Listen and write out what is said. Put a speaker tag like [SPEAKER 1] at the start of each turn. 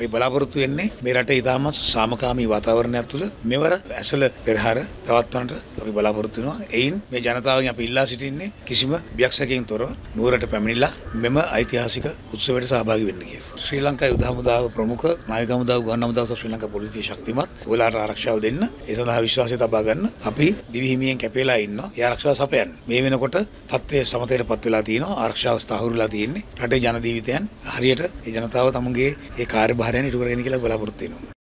[SPEAKER 1] අපි බලාපොරොත්තු වෙන්නේ මේ රටේ ඉතාමත් සාමකාමී වාතාවරණයක් තුළ මෙවර ඇසල පෙරහර පවත්වන්නට අපි බලාපොරොත්තු වෙනවා. එයින් මේ ජනතාවගෙන් අපි ඉල්ලා සිටින්නේ කිසිම බියක්ෂකකින් තොරව නුවරට පැමිණිලා මෙම ඓතිහාසික උත්සවයට සහභාගී වෙන්න කියලා. ශ්‍රී ලංකා යුද හමුදාව ප්‍රමුඛ නායක හමුදාව ගුවන් හමුදාව සහ ශ්‍රී ලංකා පොලිසිය ශක්තිමත් ඔයාලට ආරක්ෂාව දෙන්න ඒ සඳහා විශ්වාසය තබා ගන්න අපි දිවි හිමියෙන් කැපෙලා ඉන්නවා. ඒ ආරක්ෂාව සපයන්න. මේ වෙනකොට තත්ත්වය සමතයට පත් වෙලා තියෙනවා. ආරක්ෂාව ස්ථාවරලා තියෙන්නේ. රටේ ජන ජීවිතයන් හරියට ඒ ජනතාව තමුන්ගේ ඒ කාර්යභාරයන් ඉටු කරගෙන කියලා බලාපොරොත්තු වෙනවා.